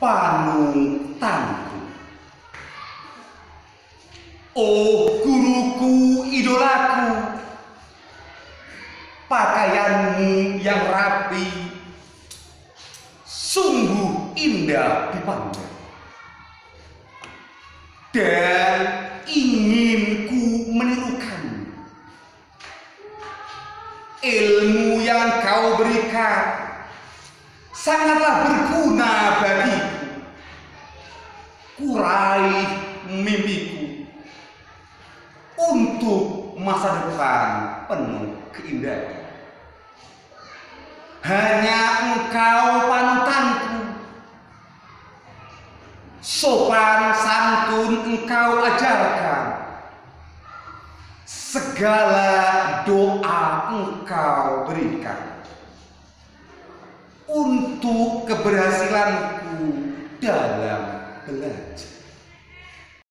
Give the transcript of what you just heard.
panutanku. Oh guruku idolaku, pakaianmu yang rapi. Sungguh indah dipandang. Dan ingin ku menirukan. Ilmu yang kau berikan sangatlah berguna bagiku kurai mimpiku untuk masa depan penuh keindahan. Hanya engkau panutanku. Sopan santun engkau ajarkan. Segala doa engkau berikan. Untuk keberhasilanku dalam elect